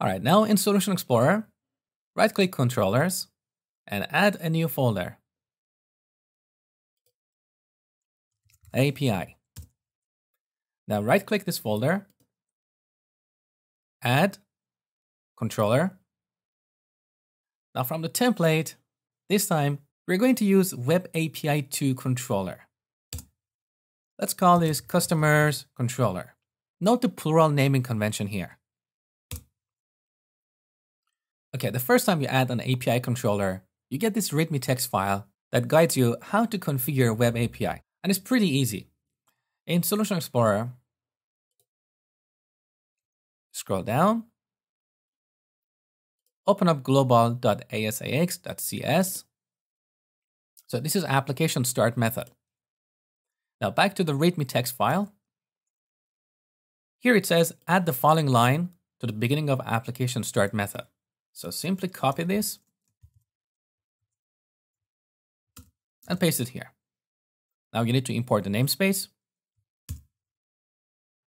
All right, now in Solution Explorer, right click controllers and add a new folder. API. Now right click this folder, add controller. Now from the template, this time we're going to use Web API 2 controller. Let's call this customers controller. Note the plural naming convention here. Okay, the first time you add an API controller, you get this README text file that guides you how to configure Web API. And it's pretty easy. In Solution Explorer, scroll down, open up global.asax.cs. So this is application start method. Now back to the README text file. Here it says add the following line to the beginning of application start method. So simply copy this and paste it here. Now you need to import the namespace,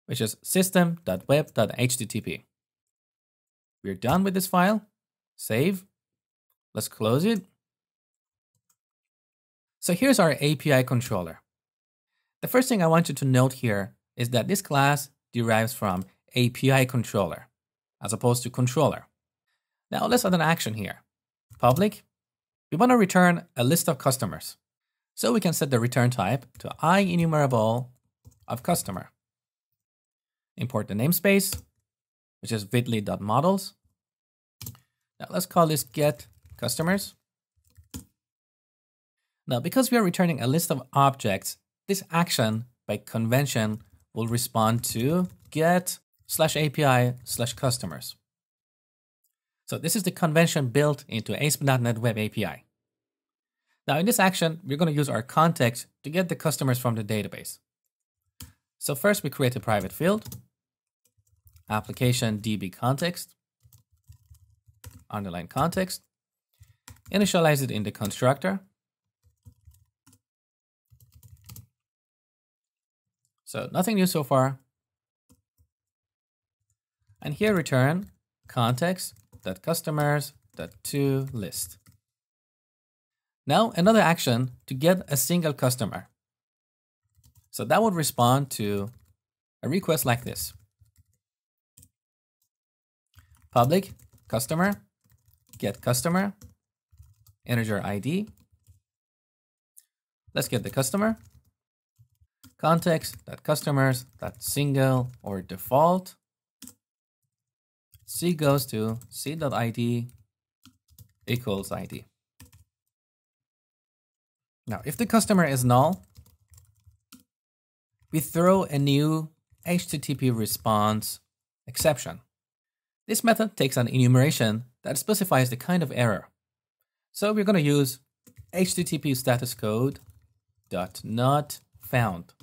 which is system.web.http. We're done with this file. Save. Let's close it. So here's our API controller. The first thing I want you to note here is that this class derives from API controller as opposed to controller. Now let's add an action here. Public, we want to return a list of customers. So we can set the return type to IEnumerable of customer. Import the namespace, which is vidly.models. Now let's call this get customers. Now, because we are returning a list of objects, this action by convention will respond to get slash API slash customers. So this is the convention built into ASP.NET Web API. Now in this action, we're going to use our context to get the customers from the database. So first we create a private field, application DB context, underline context, initialize it in the constructor. So nothing new so far. And here return context that customers that to list. Now another action to get a single customer. So that would respond to a request like this. Public customer get customer integer ID. Let's get the customer. Context that customers that single or default C goes to c.id equals id. Now, if the customer is null, we throw a new HTTP response exception. This method takes an enumeration that specifies the kind of error. So we're going to use HTTP status code dot not found.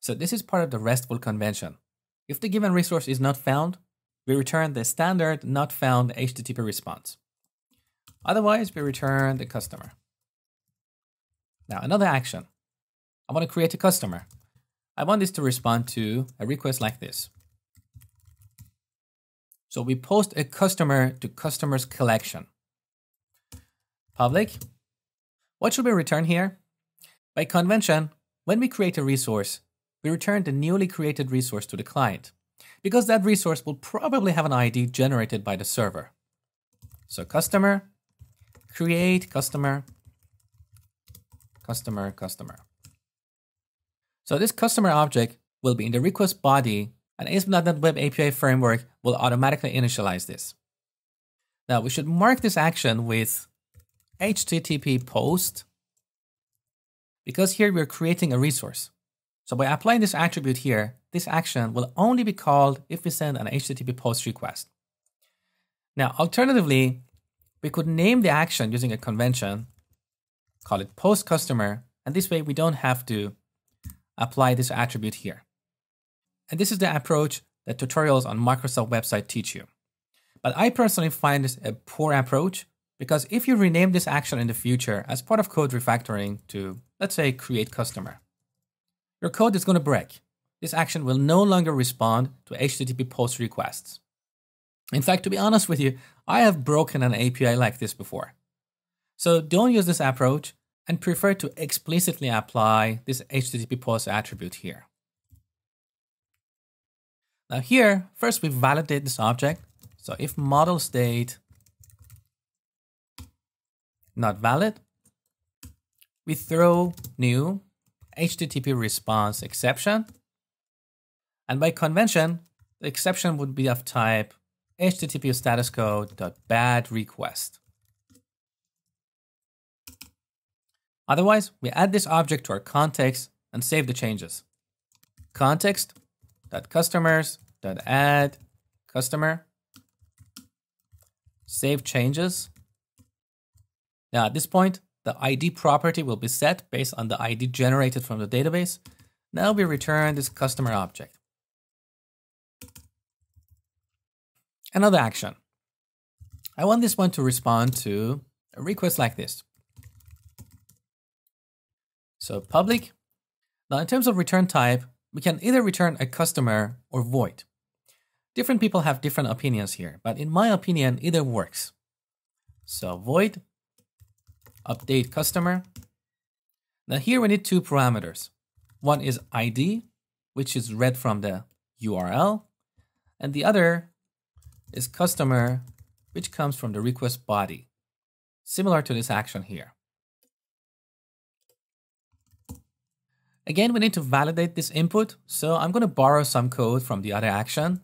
So this is part of the RESTful convention. If the given resource is not found, we return the standard not found HTTP response. Otherwise, we return the customer. Now, another action. I want to create a customer. I want this to respond to a request like this. So we post a customer to customers collection. Public. What should we return here? By convention, when we create a resource, we return the newly created resource to the client, because that resource will probably have an ID generated by the server. So customer, create customer, customer, customer. So this customer object will be in the request body and ASP.NET Web API framework will automatically initialize this. Now we should mark this action with HTTP post because here we're creating a resource. So by applying this attribute here, this action will only be called if we send an HTTP post request. Now, alternatively, we could name the action using a convention, call it post customer, and this way we don't have to apply this attribute here. And this is the approach that tutorials on Microsoft website teach you. But I personally find this a poor approach because if you rename this action in the future as part of code refactoring to, let's say, create customer, your code is going to break. this action will no longer respond to HTTP post requests. In fact, to be honest with you, I have broken an API like this before. So don't use this approach and prefer to explicitly apply this HTTP post attribute here. Now here, first we validate this object. So if model state not valid, we throw new HTTP response exception. And by convention, the exception would be of type HTTP status code bad request. Otherwise, we add this object to our context and save the changes. Context.customers.add customer. Save changes. Now at this point, the ID property will be set based on the ID generated from the database. Now we return this customer object. Another action. I want this one to respond to a request like this. So public. Now in terms of return type, we can either return a customer or void. Different people have different opinions here, but in my opinion, either works. So void, update customer. Now here we need two parameters. One is ID, which is read from the URL, and the other is customer, which comes from the request body, similar to this action here. Again, we need to validate this input. So I'm going to borrow some code from the other action.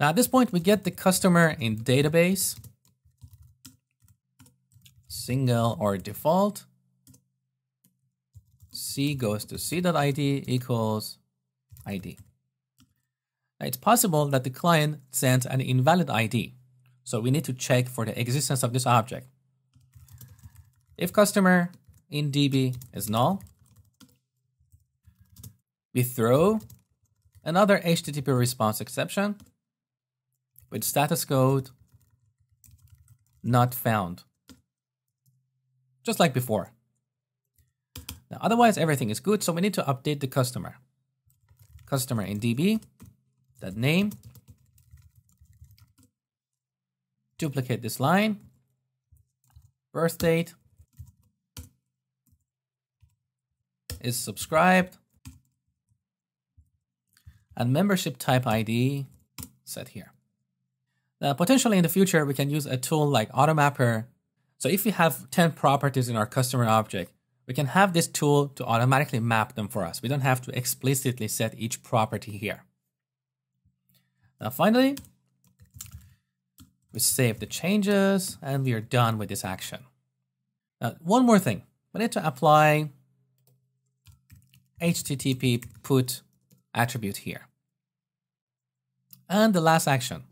Now at this point, we get the customer in database, single or default. C goes to c.id equals ID. Now, it's possible that the client sends an invalid ID. So we need to check for the existence of this object. If customer in DB is null, we throw another HTTP response exception with status code not found. Just like before. Now, otherwise, everything is good, so we need to update the customer. Customer in DB, that name, duplicate this line, birth date, is subscribed and membership type ID set here. Now, potentially in the future, we can use a tool like Automapper. So if we have 10 properties in our customer object, we can have this tool to automatically map them for us. We don't have to explicitly set each property here. Now, finally, we save the changes and we are done with this action. Now, one more thing. We need to apply HTTP put attribute here. And the last action.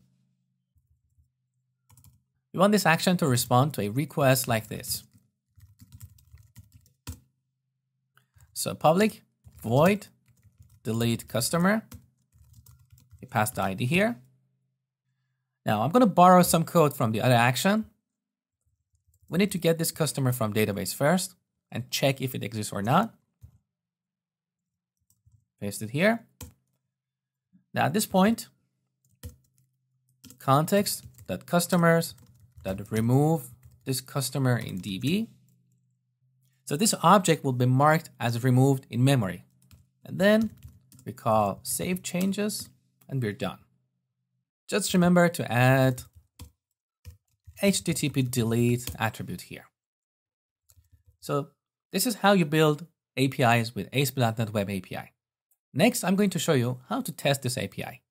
We want this action to respond to a request like this. So public void delete customer. We pass the ID here. Now I'm going to borrow some code from the other action. We need to get this customer from database first and check if it exists or not. Paste it here. Now at this point, context that customers that remove this customer in DB. So this object will be marked as removed in memory. And then we call save changes and we're done. Just remember to add HTTP delete attribute here. So this is how you build APIs with ASP.NET Web API. Next, I'm going to show you how to test this API.